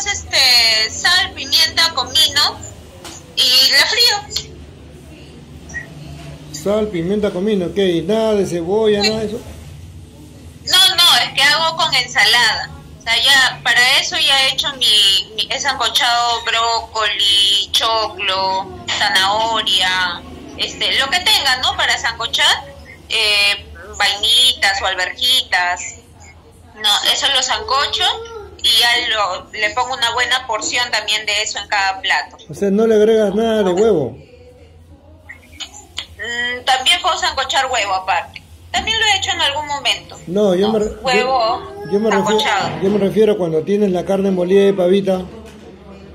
nomás este sal, pimienta, comino y la frío. Sal, pimienta, comino, ok. Nada de cebolla, nada de eso. No, no, es que hago con ensalada. O sea, ya para eso ya he hecho mi, mi he sancochado brócoli, choclo, zanahoria, este, lo que tenga, ¿no? Para sancochar, eh, vainitas o alberjitas. No, eso lo sancocho le pongo una buena porción también de eso en cada plato. O sea, no le agregas nada de huevo. Mm, también puedo sancochar huevo aparte. También lo he hecho en algún momento. No, yo, ¿no? me, huevo yo, yo me refiero, yo me refiero cuando tienes la carne molida de pavita.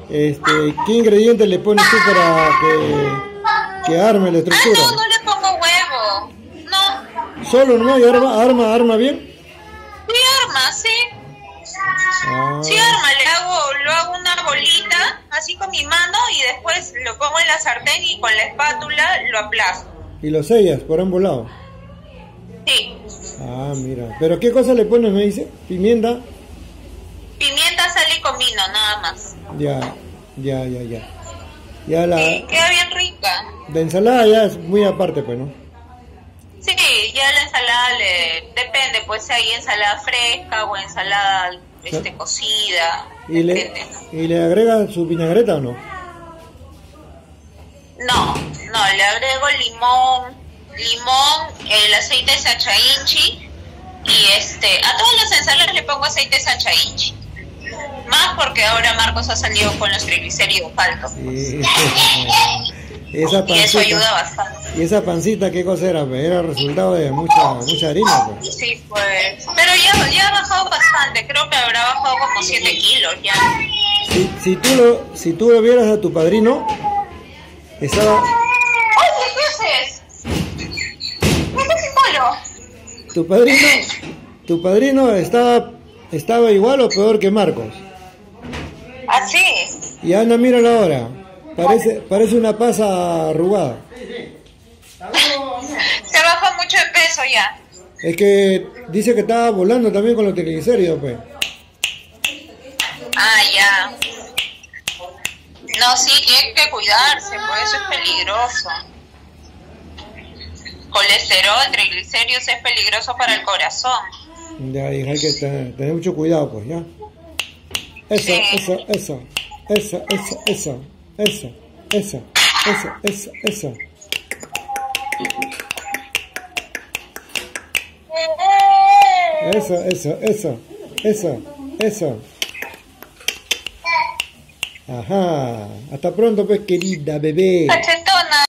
Este, ¿Qué ingredientes le pones tú para que, que arme la Ah, estructura? no, no le pongo huevo. No, Solo no, y arma, arma, arma bien. sí arma, sí. Lo hago una bolita, así con mi mano, y después lo pongo en la sartén y con la espátula lo aplasto. y lo sellas por ambos lados. Sí. Ah, mira. ¿Pero qué cosa le pones, me dice? Pimienta. Pimienta, sal y comino, nada más. Ya, ya, ya, ya. Ya la, Sí, queda bien rica. la ensalada ya es muy aparte, pues, ¿no? Sí, ensalada le depende, pues si hay ensalada fresca o ensalada este, cocida, ¿Y le. ¿no? ¿Y le agrega su vinagreta o no? No, no, le agrego limón, limón, el aceite de sachainchi y este, a todas las ensaladas le pongo aceite de sachainchi. Más porque ahora Marcos ha salido con los triglicéridos altos. Y, esa Y eso ayuda pancita, bastante. y esa pancita, ¿qué cosa era? Era resultado de mucha, mucha harina, pues. Sí, pues. Pero ya, ya ha bajado bastante, creo que habrá bajado como 7 kilos ya. Si, si tú lo, si tú lo vieras a tu padrino, estaba, Oye, ¿qué? ¿Qué haces polo? tu padrino, tu padrino estaba, estaba igual o peor que Marcos. Así. Y Ana, míralo ahora. Parece, parece una pasa arrugada. Se bajó mucho de peso ya. Es que dice que estaba volando también con los triglicéridos, pues. Ah, ya. No, sí, tiene que cuidarse, por eso es peligroso. Colesterol, triglicéridos es peligroso para el corazón. Ya, hija, hay que tener, tener mucho cuidado, pues, ya. Eso, Sí. eso, eso, eso, eso, eso, eso, eso, eso, eso, eso. Eso, eso, eso, eso, eso. Ajá. Hasta pronto, pues, querida bebé.